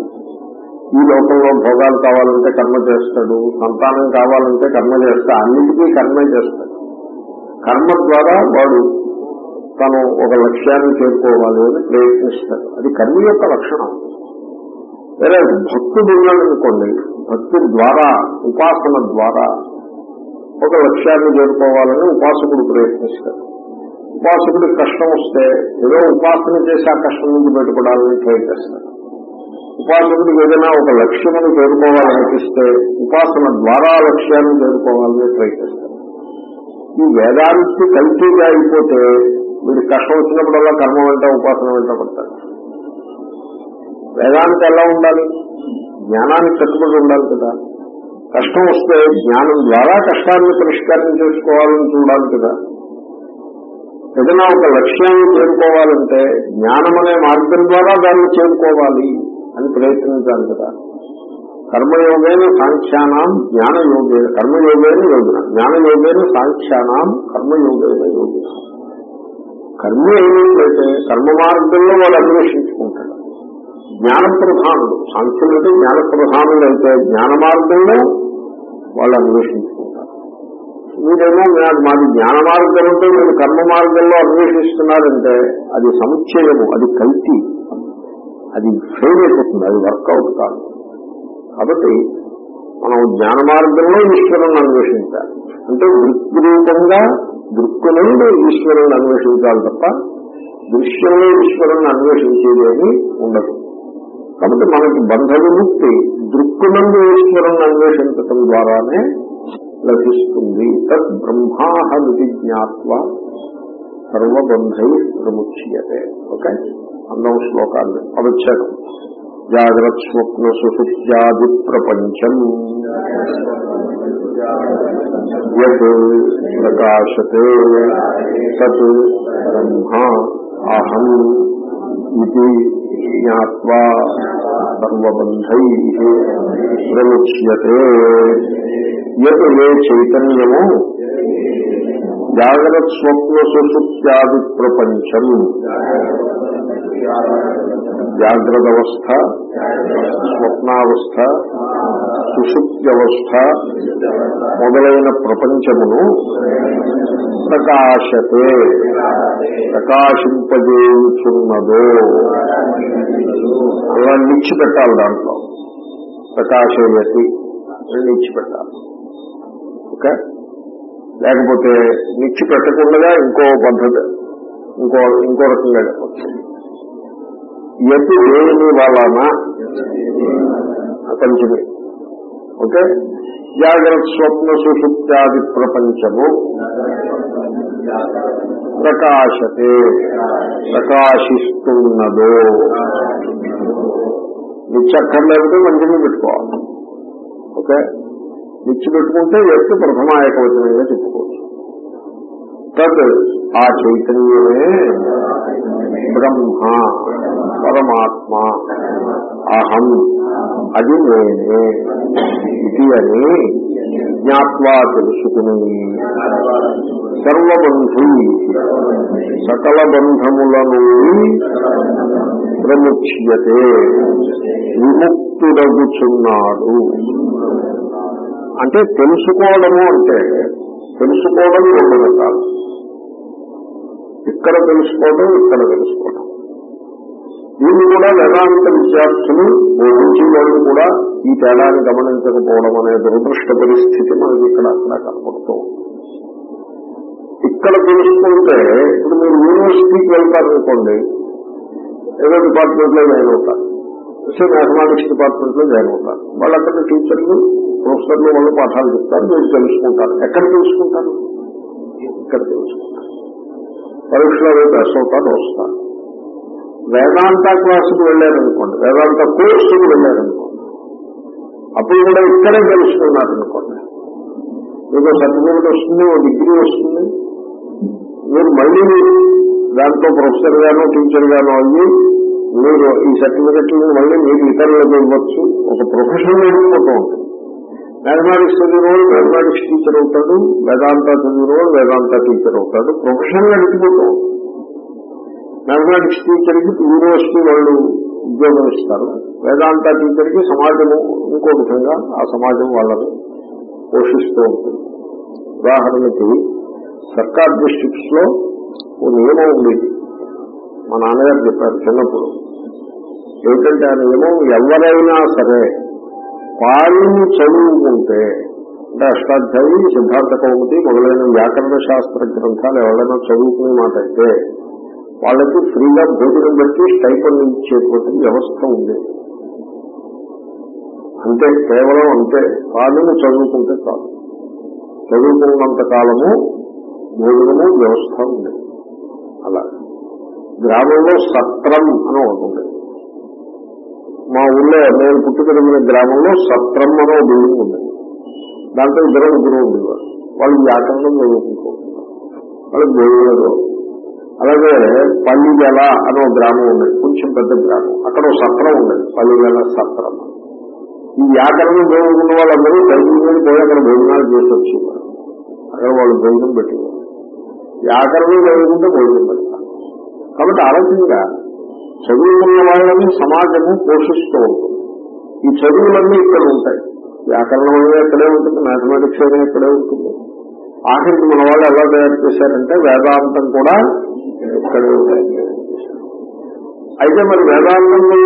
ఈ లోకంలో భోగాలు కావాలంటే కర్మ చేస్తాడు. సంతానం కావాలంటే కర్మ చేస్తాడు. అన్నిటికీ కర్మే చేస్తాడు. కర్మ ద్వారా వాడు తను ఒక లక్ష్యాన్ని చేరుకోవాలి అని ప్రయత్నిస్తాడు. అది కర్మ యొక్క లక్షణం. సరే భక్తుడు ఉన్నాడనుకోండి భక్తుడి ద్వారా ఉపాసన ద్వారా ఒక లక్ష్యాన్ని చేరుకోవాలని ఉపాసకుడు ప్రయత్నిస్తాడు. ఉపాసకుడికి కష్టం వస్తే ఏదో ఉపాసన చేసి ఆ కష్టం నుంచి బయటపడాలని ట్రై చేస్తాడు. ఉపాసకుడికి ఏదైనా ఒక లక్ష్యమును చేరుకోవాలనిపిస్తే ఉపాసన ద్వారా లక్ష్యాన్ని చేరుకోవాలని ట్రై ఈ వేదానికి కల్తీగా అయిపోతే వీడి కష్టం వచ్చినప్పుడల్లా కర్మ వెంట ఉపాసన వెంట పడతారు. వేదానికి ఎలా ఉండాలి? జ్ఞానానికి కట్టుబడి ఉండాలి కదా. కష్టం వస్తే జ్ఞానం ద్వారా కష్టాన్ని పరిష్కారం చేసుకోవాలని చూడాలి కదా. ఏదైనా ఒక లక్ష్యాన్ని చేరుకోవాలంటే జ్ఞానం అనే మార్గం ద్వారా దాన్ని చేరుకోవాలి అని ప్రయత్నించాలి కదా. కర్మయోగైన సాంఖ్యానం జ్ఞానయోగైన కర్మయోగైన యోగిన జ్ఞానయోగైన సాంఖ్యానం కర్మయోగైన యోగిన. కర్మ ఏమిటంటే కర్మ మార్గంలో వాడు అన్వేషించుకుంటాడు. జ్ఞాన ప్రధానుడు సాంఖ్యులంటే జ్ఞాన ప్రధానులు అయితే జ్ఞాన మార్గంలో వాళ్ళు అన్వేషించుకుంటారు మీరేమో మాది జ్ఞాన మార్గం అంటే మీరు కర్మ మార్గంలో అన్వేషిస్తున్నారంటే అది సముచ్చయము అది కల్తీ. అది ఫెయిల్ అయిపోతుంది అది వర్కౌట్ కాదు. కాబట్టి మనం జ్ఞాన మార్గంలో ఈశ్వరుని అన్వేషించాలి. అంటే దృక్రూపంగా దృక్కు నుండి ఈశ్వరుని అన్వేషించాలి తప్ప దృశ్యంలో ఈశ్వరుని అన్వేషించేదేమీ ఉండదు. కాబట్టి మనకి బంధ విముక్తి దృక్కు ఈశ్వరుని అన్వేషించటం ద్వారానే లభిస్తుంది. తద్ బ్రహ్మాహమితి జ్ఞాత్వ సర్వబంధై ప్రముచ్యతే. ఓకే? అందం శ్లోకాన్ని అవచ్ఛేదం. జాగ్రత్ స్వప్న సుసుప్త్యాది ప్రపంచం యత్ ప్రకాశతే తత్ బ్రహ్మ అహం ఇది జ్ఞాత్వా సర్వబంధై ప్రముచ్యతే యత్ ఏ చైతన్యము జాగ్రత్ స్వప్న సుశుద్ధ్యాది ప్రపంచం జాగ్రత్త అవస్థ స్వప్నావస్థ సుషుప్త్యవస్థ మొదలైన ప్రపంచమును ప్రకాశతే ప్రకాశింపజేయుచున్నదో. అలా నిచ్చి పెట్టాలి దాంట్లో ప్రకాశయతి నిచ్చిపెట్టాలి ఓకే? లేకపోతే నిచ్చి పెట్టకుండా ఇంకో పద్ధతి ఇంకో ఇంకో రకంగా చెప్పచ్చు. ఎటు దేని వలన పంచమి ఓకే? జాగ్రత్త స్వప్న సుషుప్త్యాది ప్రపంచము ప్రకాశతే ప్రకాశిస్తున్నదో. నిత్యక్కర్లేకపోతే మంచిగా పెట్టుకోవాలి. ఓకే? నిచ్చి పెట్టుకుంటే ఎత్తు ప్రథమ ఏకవచనంగా చెప్పుకోవచ్చు. తద్ ఆ చైతన్యమే బ్రహ్మ పరమాత్మ అహం. అది నేనే ఇది అని జ్ఞాత్వా తెలుసుకుని సర్వబంధు సకల బంధముల నుండి ప్రముచ్యతే విముక్తుడగుచున్నాడు. అంటే తెలుసుకోవడము అంటే తెలుసుకోవడం రెండు రకాలు ఇక్కడ తెలుసుకోవడం ఇక్కడ తెలుసుకోవడం. వీళ్ళు కూడా వేదాంత విద్యార్థులు బోధించి వాళ్ళు కూడా ఈ తేడాన్ని గమనించకపోవడం అనే దురదృష్ట పరిస్థితి మనకి ఇక్కడ అక్కడ కనపడుతూ ఇక్కడ తెలుసుకుంటే ఇప్పుడు మీరు యూనివర్సిటీకి వెళ్తారనుకోండి ఏదో డిపార్ట్మెంట్లో జాయిన్ అవుతారు. సో మ్యాథమెటిక్స్ డిపార్ట్మెంట్లో జాయిన్ అవుతారు. వాళ్ళు అక్కడ టీచర్లు ప్రొఫెసర్లు వాళ్ళు పాఠాలు చెప్తారు మీరు తెలుసుకుంటారు. ఎక్కడ తెలుసుకుంటారు? ఇక్కడ తెలుసుకుంటారు. పరీక్షలో రేపు పాస్ అవుతారు వస్తారు. వేదాంత క్లాసుకు వెళ్ళారనుకోండి వేదాంత కోర్సుకు వెళ్ళారనుకోండి అప్పుడు కూడా ఇక్కడే తెలుసుకున్నారనుకోండి మీకు సర్టిఫికేట్ వస్తుంది ఓ డిగ్రీ వస్తుంది మీరు మళ్ళీ దాంతో ప్రొఫెసర్ గాను టీచర్ గాను అయ్యి మీరు ఈ సర్టిఫికెట్లను మళ్ళీ మీరు ఇతరులకు ఇవ్వచ్చు. ఒక ప్రొఫెషన్ వెళ్ళిపోతూ ఉంటుంది. మ్యాథమెటిక్స్ చదివినోడు మ్యాథమెటిక్స్ టీచర్ అవుతాడు వేదాంత చదివినోడు వేదాంత టీచర్ అవుతాడు ప్రొఫెషన్ నడిచిపోతూ ఉంటుంది. మ్యాథమెటిక్స్ టీచర్కి యూనివర్సిటీ వాళ్ళు ఉద్యోగం ఇస్తారు. వేదాంత టీచర్కి సమాజము ఇంకో విధంగా ఆ సమాజం వాళ్ళని పోషిస్తూ ఉంటుంది. ఉదాహరణకి సర్కార్ డిస్ట్రిక్ట్స్లో ఓ నియమం ఉండేది మా నాన్నగారు చెప్పారు చిన్నప్పుడు. ఏమిటంటే ఆ నియమం ఎవరైనా సరే పాలిని చదువుకుంటే అంటే అష్టాధ్యాయి సిద్ధార్థ కౌముది మొదలైన వ్యాకరణ శాస్త్ర గ్రంథాలు ఎవరైనా చదువుకునే మాట అయితే వాళ్ళకి ఫ్రీగా భోజనం పెట్టి స్టైపండ్ ఇచ్చేటువంటి వ్యవస్థ ఉంది. అంతే కేవలం అంతే కాదు చదువుకుంటే కాదు చదువుకున్నంత కాలము భోజనము వ్యవస్థ ఉంది. అలా. గ్రామంలో సత్రం అని ఉంటుంది మా ఊళ్ళో నేను పుట్టి గ్రామంలో సత్రం అనే బిల్డింగ్ ఉంది. దాంట్లో ఇద్దరు ముగ్గురు ఉండేవారు. వాళ్ళు వ్యాకరణం చదువుకుంటూ వాళ్ళకి భోజనం అలాగే పల్లిగల అని ఒక గ్రామం ఉండేది కొంచెం పెద్ద గ్రామం. అక్కడ ఒక సత్రం ఉండేది పల్లిగల సత్రం. ఈ వ్యాకరణం చదువుకున్న వాళ్ళందరూ తల్లి మీద పోయి అక్కడ భోజనాలు చేసి వచ్చేవారు. అక్కడ వాళ్ళు భోజనం పెట్టేవారు. వ్యాకరణం చదువుకుంటే భోజనం పెడతారు. కాబట్టి ఆ రకంగా చదువుకున్న వాళ్ళని సమాజము పోషిస్తూ ఉంటుంది. ఈ చదువులన్నీ ఇక్కడ ఉంటాయి. వ్యాకరణం అనేది ఎక్కడే ఉంటుంది మ్యాథమెటిక్స్ అనేది ఎక్కడే ఉంటుంది. ఆఖరికి మన వాళ్ళు ఎలా తయారు చేశారంటే వేదాంతం కూడా ఎక్కడో అయితే మరి వేదాంతంలో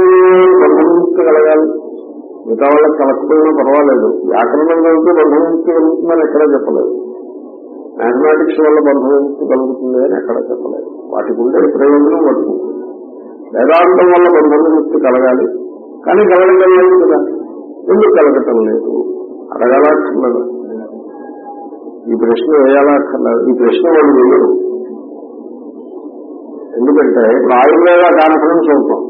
బంధముక్తి కలగాలి. మిగతా వాళ్ళకి కలగకపోయినా పర్వాలేదు. వ్యాకరణం కలిగితే బంధముక్తి కలుగుతుందని ఎక్కడా చెప్పలేదు. మ్యాథమెటిక్స్ వల్ల బంధముక్తి కలుగుతుంది అని ఎక్కడ చెప్పలేదు. వాటికి ఉండే ప్రయోజనం పట్టుకుంటుంది వేదాంతం వల్ల బంధముక్తి కలగాలి. కానీ కలగటం లేదు కదా. ఎందుకు కలగటం లేదు? అడగాలక్కర్లేదు. ఈ ప్రశ్న వేయాలక్కర్లేదు. ఈ ప్రశ్న వాళ్ళు వేయరు. ఎందుకంటే ఇప్పుడు ఆయుర్వేద కాన్ఫరెన్స్ అవుతాం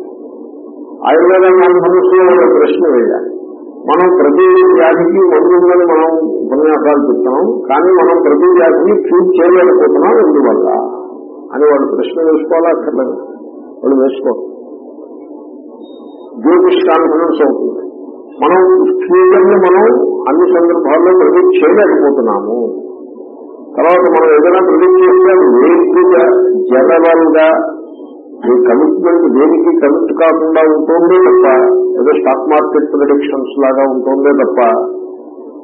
ఆయుర్వేద కాన్ఫరెన్స్లో ప్రశ్న వేయాలి మనం ప్రతి వ్యాధికి మందుందని మనం ఉపన్యాసాలు చెప్తున్నాం కానీ మనం ప్రతి వ్యాధిని క్యూర్ చేయలేకపోతున్నాం ఎందువల్ల అని వాళ్ళు ప్రశ్న వేసుకోవాలా అక్కర్లేదు? వాళ్ళు వేసుకోరు జ్యోతిష్ కాన్ఫరెన్స్ అవుతుంది. మనం ఫ్యూచర్ని మనం అన్ని సందర్భాల్లో ప్రతి చేయలేకపోతున్నాము. తర్వాత మనం ఏదైనా ప్రిడిక్ట్ చేస్తే వేదిగా జనరల్గా మీ కమిట్మెంట్ దేనికి కమిట్ కాకుండా ఉంటుందే తప్ప ఏదో స్టాక్ మార్కెట్ ప్రిడిక్షన్స్ లాగా ఉంటుందే తప్ప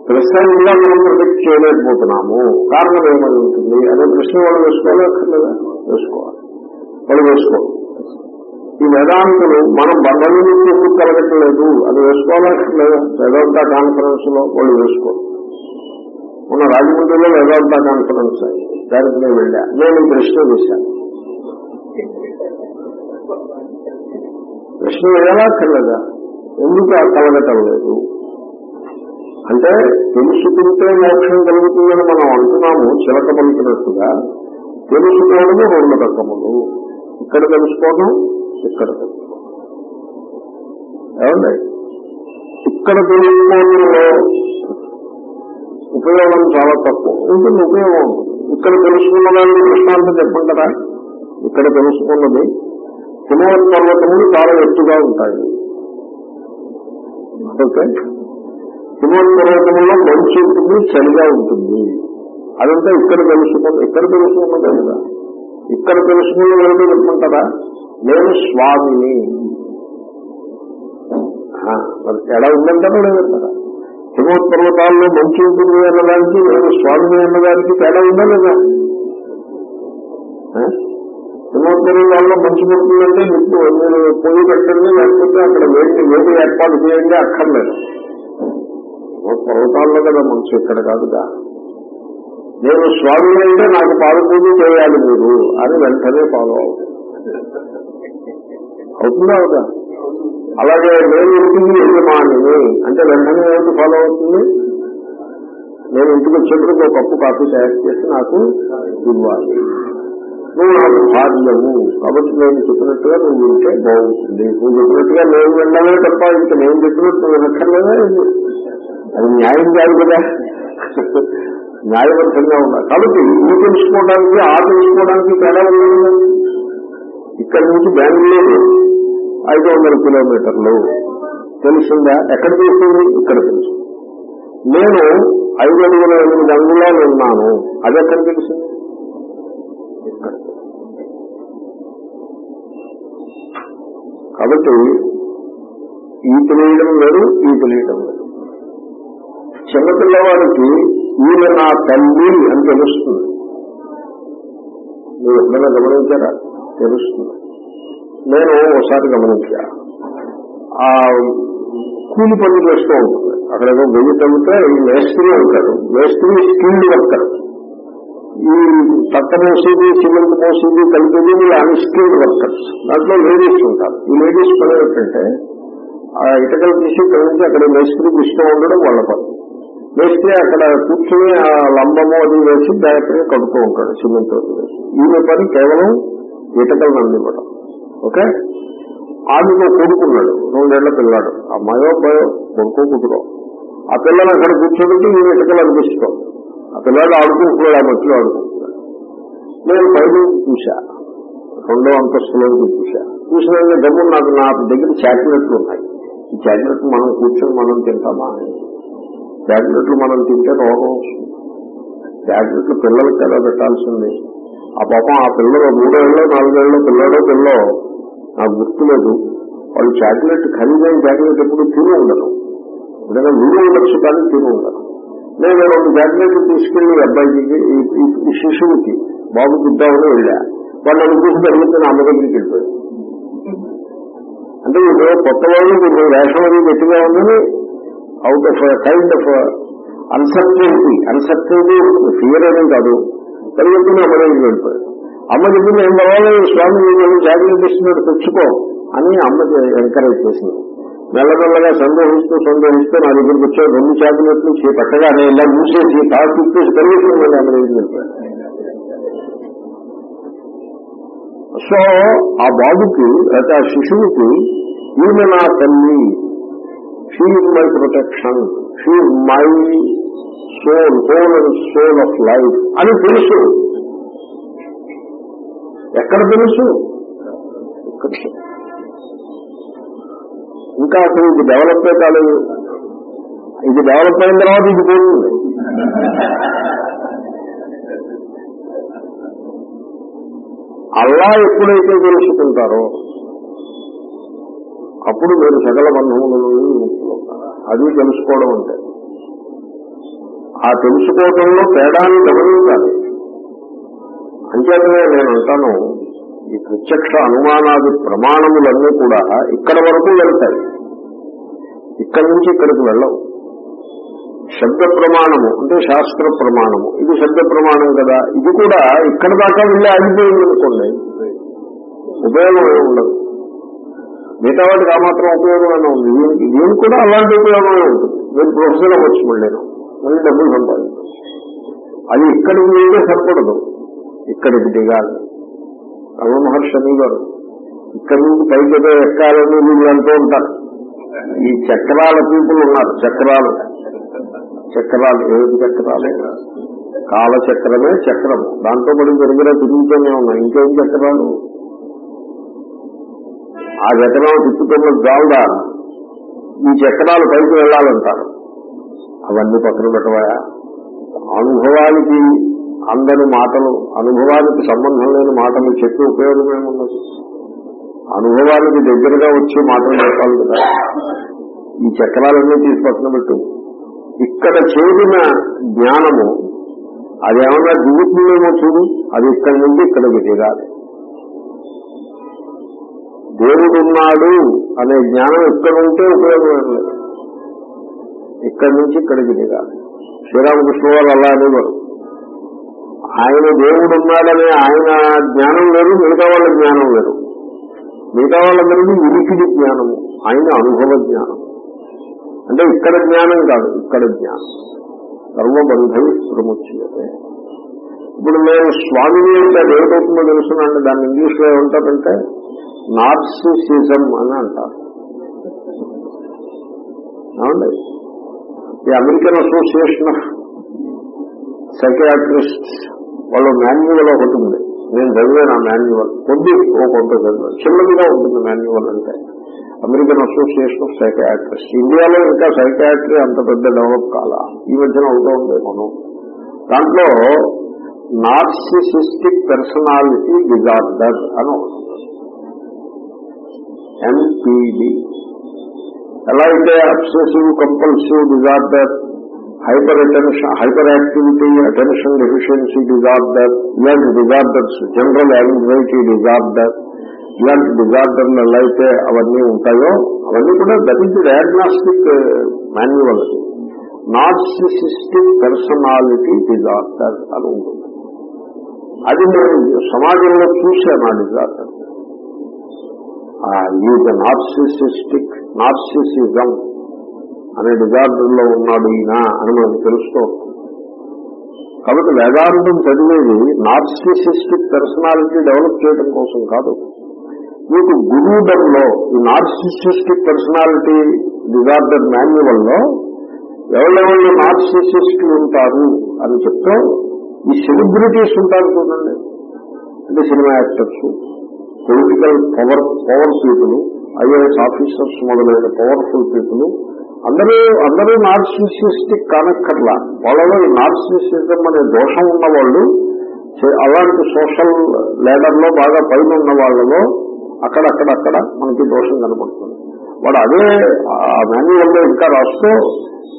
ప్రెసెంట్గా మనం ప్రిడిక్ట్ చేయలేకపోతున్నాము. కారణం ఏమని ఉంటుంది? అనే ప్రశ్న వాళ్ళు వేసుకోవాలి? అక్కర్లేదా? వేసుకోవాలి. వాళ్ళు వేసుకోవాలి. ఈ వేదాంతులు మనం బంధం నుంచి ఎందుకు కలగట్లేదు? అది వేసుకోవాలక్కర్లేదా వేదాంత కాన్ఫరెన్స్లో వాళ్ళు వేసుకోవాలి. మొన్న రాజమండ్రిలో వేదాంత కాన్ఫరెన్స్ అయింది దానికి నేను వెళ్ళా. నేను ప్రశ్న వేశాను ప్రశ్న వేయాలక్కర్లేదా ఎందుకు కలగటం లేదు అంటే తెలుసుకుంటే మోక్షం కలుగుతుందని మనం అంటున్నాము చిలక పలికినట్టుగా. తెలుసుకోవడము రెండు రకములు. ఇక్కడ తెలుసుకోవడం ఇక్కడ తెలుసుకోవడం. ఏమండి? ఇక్కడ తెలుసుకోవడంలో ఉపయోగం చాలా తక్కువ. ఉంటుంది ఉపయోగం ఉంటుంది. ఇక్కడ తెలుసుకున్న దాన్ని దృష్టాంతం చెప్పంటారా? ఇక్కడ తెలుసుకున్నది హిమవత్ పర్వతములు చాలా ఎత్తుగా ఉంటాయి. ఓకే. హిమవత్ పర్వతంలో మంచి ఉంటుంది చలిగా ఉంటుంది. అదంతా ఇక్కడ తెలుసుకున్న ఇక్కడ తెలుసుకున్నదే కదా. ఇక్కడ తెలుసుకున్న ఏమిటో చెప్పమంటారా? నేను స్వామిని. ఆ, మరి తేడా ఉందంటారా లేదంటారా హిమవత్ పర్వతాల్లో మంచి ఉంటుంది అన్నదానికి నేను స్వామిని అన్నదానికి తేడా ఉందా లేదా? ఆ? హిమవత్ పర్వతాల్లో మంచి పడుతుందంటే నిప్పు మీరు పొయ్యి పెట్టండి లేకపోతే అక్కడ వేడి వేడి ఏర్పాటు చేయండి అక్కర్లేదు. హిమవత్ పర్వతాల్లో కదా మంచి ఇక్కడ కాదుగా నేను స్వామి అంటే నాకు పాద పూజ చేయాలి మీరు అని వెంటనే ఫాలో అవుతుంది అవుతుందా అవుతా అలాగే నేను ఇంటికి యజమానిని అంటే వెంటనే ఏమిటి ఫాలో అవుతుంది? నేను ఇంటికి వచ్చేప్పుడు ఒక కప్పు కాఫీ తయారు చేసి నాకు ఇవ్వాలి. నువ్వు నాకు భార్యము కాబట్టి నేను చెప్పినట్టుగా నువ్వు ఉంటే బాగుంటుంది. నువ్వు చెప్పినట్టుగా నేను వినడమే తప్ప ఇంకా నేను చెప్పినట్టు నువ్వు వినక్కర్లేదా అది న్యాయం కాదు కదా. న్యాయబద్ధంగా ఉండాలి. కాబట్టి ఈ తెలుసుకోవడానికి ఆ తెలుసుకోవడానికి తేడా ఉంది ఇక్కడి నుంచి బెంగళూరు. ఐదు వందల కిలోమీటర్లు. తెలిసిందా? ఎక్కడ తెలిసింది ఇక్కడ తెలుసు. నేను ఐదు వందల ఎనిమిది అంగుళాలు ఉన్నాను. అది ఎక్కడ తెలిసింది ఇక్కడ. కాబట్టి ఈ తెలియడం లేదు ఈ తెలియడం లేదు చిన్నపిల్లవాడికి ఈయన నా తల్లి అని తెలుస్తుంది. మీరు ఎప్పుడైనా గమనించారా? తెలుస్తుంది. నేను ఒకసారి గమనించా. ఆ కూలి పనులు చేస్తూ ఉంటుంది. అక్కడ ఏదో వెయ్యి తగ్గితే మేస్త్రి ఉంటాడు. మేస్త్రి స్కిల్డ్ వర్కర్. ఈ పక్క మోసేది సిమెంట్ మోసేది కలిపేది వీళ్ళు అన్స్కిల్డ్ వర్కర్స్. దాంట్లో లేడీస్ ఉంటారు. ఈ లేడీస్ పని ఏంటంటే ఆ ఇటకలు తీసి ఇక్కడ నుంచి అక్కడ మేస్త్రికి ఇష్టం ఉండడం వాళ్ళ పని. మేస్త్రి అక్కడ కూర్చొని ఆ లంబము అది వేసి జాగ్రత్తగా కడుతూ ఉంటాడు సిమెంట్ వేసి. ఈమె పని కేవలం ఇటకలను అందివ్వడం. ఓకే? ఆమెకు కొడుకున్నాడు. రెండేళ్ళ పిల్లాడు. అమ్మాయో అబ్బాయో కొడుకో కుదురో ఆ పిల్లలు అక్కడ కూర్చోబెట్టి నేను ఇటుకలు అనిపిస్తాం ఆ పిల్లాడు ఆడుకుంటున్నాడు ఆ మట్టిలో ఆడుకుంటున్నాడు. నేను బయట చూశా. రెండో అంతస్తులో చూశా. చూసిన డబ్బులు నాకు నా దగ్గర చాక్లెట్లు ఉన్నాయి. ఈ చాక్లెట్లు మనం కూర్చొని మనం తింటామా చాక్లెట్లు మనం తింటే రోగం వస్తుంది. చాక్లెట్లు పిల్లలకి ఎలా పెట్టాల్సింది? ఆ పాపం ఆ పిల్లలు మూడేళ్ళు నాలుగేళ్ళు పిల్లడో పిల్లో నాకు గుర్తులేదు వాళ్ళు చాక్లెట్ ఖరీదైన చాక్లెట్ ఎప్పుడు తిని ఉండరు. ఎప్పుడైనా వీడియో ఉండొచ్చు కానీ తిని ఉండరు. నేను రెండు చాక్లెట్లు తీసుకెళ్ళి అబ్బాయికి ఈ- శిశువుకి బాబు ఇద్దామని వెళ్ళా. వాళ్ళు నన్ను చూసి తగ్గితే నా అమ్మ దగ్గరికి వెళ్ళిపోయాడు అంటే ఇప్పుడు కొత్త వాళ్ళు మీరు వేషం అది గట్టిగా ఉందని out of kind of uncertainty uncertainty fear అనేది కాదు. పరిగెత్తుని అమ్మ వెళ్ళిపోయాడు అమ్మ చెప్పింది ఏం పర్వాలేదు స్వామి నేను జాగ్రత్త చేస్తున్నాడు తెచ్చుకో అని అమ్మ ఎంకరేజ్ చేసింది. మెల్లమెల్లగా సందేహిస్తూ సందేహిస్తూ నా దగ్గరికి వచ్చే రెండు చాకులెట్లు చేపట్టగానే ఇలా మూసేసి తాడు తిప్పేసి పరిగెత్తుకుని వెళ్ళి అమ్మ వెళ్ళిపోయాడు సో ఆ బాబుకి లేకపోతే ఆ శిశువుకి ఈమె నా తల్లి. She my protection she my soul whole and soul of life అని తెలుసు. ఎక్కడ తెలుసు? ఇంకా అసలు ఇది డెవలప్ కాలేదు. ఇది డెవలప్ అయిన తర్వాత ఇది పోతుంది. అల్లా ఎప్పుడైతే తెలుసుకుంటారో అప్పుడు మీరు సకల బంధముల నుండి ముక్తులవుతారు అది తెలుసుకోవడం అంటే. ఆ తెలుసుకోవటంలో తేడాన్ని గమనించాలి. అంచేతనే నేను అంటాను ఈ ప్రత్యక్ష అనుమానాది ప్రమాణములన్నీ కూడా ఇక్కడ వరకు వెళ్తాయి. ఇక్కడి నుంచి ఇక్కడికి వెళ్ళవు. శబ్ద ప్రమాణము అంటే శాస్త్ర ప్రమాణము. ఇది శబ్ద ప్రమాణం కదా. ఇది కూడా ఇక్కడ దాకా వెళ్ళి ఆగిపోయింది అనుకోండి. ఉపయోగం ఉండదు. మిగతా వాటికి ఆ మాత్రం ఉపయోగమే ఉంది దీనికి దీనికి కూడా అలాంటి ఉపయోగమే ఉంటుంది మీరు ప్రొఫెసర్ అవ్వచ్చు మళ్ళీ మళ్ళీ డబ్బులు సంపాదించవచ్చు అది ఇక్కడికి వెళ్ళే సరిపడదు ఇక్కడికి దిగాలి. రమణ మహర్షి అనేవారు ఇక్కడి నుంచి పైకి ఏదో ఎక్కాలని వీళ్ళు అంటూ ఉంటారు. ఈ చక్రాల పీపుల్ ఉన్నారు చక్రాలు. చక్రాలు ఏది చక్రాలే. కాల చక్రమే చక్రం. దాంతో పడి దగ్గర తిరుగుతూనే ఉన్నాయి. ఇంకేం చక్రాలు? ఆ చక్రం తిప్పుతున్న జావుడా. ఈ చక్రాలు పైకి వెళ్ళాలంటారు. అవన్నీ పక్కన పెట్టవయా? అనుభవానికి అందని మాటలు అనుభవానికి సంబంధం లేని మాటలు చెప్పి ఉపయోగం ఏమున్నది అనుభవానికి దగ్గరగా వచ్చే మాటలు చెప్పాలి కదా. ఈ చక్రాలన్నీ తీసి పక్కన పెట్టు. ఇక్కడ చేరిన జ్ఞానము అది ఏమన్నా దిగుతుందేమో చూడు. అది ఇక్కడి నుండి ఇక్కడికి దిగాలి దేవుడున్నాడు అనే జ్ఞానం ఇక్కడ ఉంటే ఉపయోగం లేదు. ఇక్కడి నుంచి ఇక్కడికి దిగాలి శ్రీరామకృష్ణ వారు అలా అనేవారు. ఆయన దేవుడు ఉన్నాడనే ఆయన జ్ఞానం లేదు మిగతా వాళ్ళ జ్ఞానం లేదు. మిగతా వాళ్ళందరికీ ఉనికిడి జ్ఞానము ఆయన అనుభవ జ్ఞానం. అంటే ఇక్కడ జ్ఞానం కాదు ఇక్కడ జ్ఞానం. సర్వబంధవి ప్రముచ్యతే ఇప్పుడు మేము స్వామిని అంటే ఏమిటవుతుందో తెలుసునండి దాన్ని ఇంగ్లీష్లో ఏమంటారంటే నార్సిసిజం అని అంటారు. ఏమండి? ఈ అమెరికన్ అసోసియేషన్ ఆఫ్ సైకియాట్రిస్ట్ వాళ్ళ మాన్యువల్ ఒకటి ఉంది. నేను చదివాను ఆ మాన్యువల్. కొద్ది ఓ కొంత చదివాను. చిన్నదిగా ఉంటుంది మాన్యువల్ అంటే. అమెరికన్ అసోసియేషన్ ఆఫ్ సైకియాట్రిస్ట్ ఇండియాలో ఇంకా సైకియాట్రీ అంత పెద్ద డెవలప్ కాలా. ఈ మధ్యన అవుతూ ఉంది మనం. దాంట్లో నార్సిసిస్టిక్ పర్సనాలిటీ డిజార్డర్ అని ఒకటి ఎంపీడీ ఎలా అయితే obsessive compulsive disorder hyper attention hyper activity attention deficiency disorder ఇలాంటి డిజార్డర్స్ జనరల్ యాంగ్జైటీ డిజార్డర్ ఇలాంటి డిజార్డర్లు ఎలా అయితే అవన్నీ ఉంటాయో అవన్నీ కూడా that is diagnostic uh, manual. Narcissistic personality disorder అని ఉంటుంది. అది నేను సమాజంలో చూశాను ఆ డిజార్డర్. ఈజ్ నార్సిసిస్టిక్ నార్సిసిజం అనే డిజార్డర్లో ఉన్నాడు ఈయన అని మనకు తెలుస్తూ కాబట్టి వేదాంతం చదివేది నార్సిసిస్టిక్ పర్సనాలిటీ డెవలప్ చేయడం కోసం కాదు. మీకు గురువుడంలో ఈ నార్సిసిస్టిక్ పర్సనాలిటీ డిజార్డర్ మాన్యువల్లో ఎవరెవరు నార్సిసిస్టులు ఉంటారు అని చెప్తూ ఈ సెలబ్రిటీస్ ఉంటారు చూడండి. అంటే cinema actors political power power people IAS officers మొదలైన పవర్ఫుల్ పీపుల్ అందరూ అందరూ నార్సిసిస్టిక్ కానక్కర్లా వాళ్ళలో ఈ నార్సిసిజం అనే దోషం ఉన్న వాళ్ళు అలాంటి సోషల్ లీడర్లో బాగా పైన ఉన్న వాళ్ళలో అక్కడక్కడక్కడ మనకి దోషం కనపడుతుంది. వాడు అదే మాన్యువల్లో ఇంకా రాస్తూ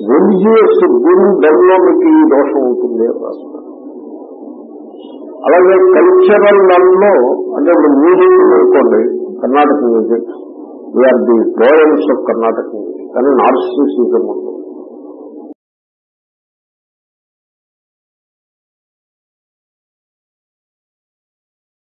రిలీజియస్ గురు డెవలో మీకు ఈ దోషం ఉంటుంది అని రాస్తారు అలాగే కల్చరల్లో అంటే ఇప్పుడు మ్యూజిక్ అనుకోండి Karnataka music we are the royals of Karnataka music కానీ నార్సిసిజం ఉంటుంది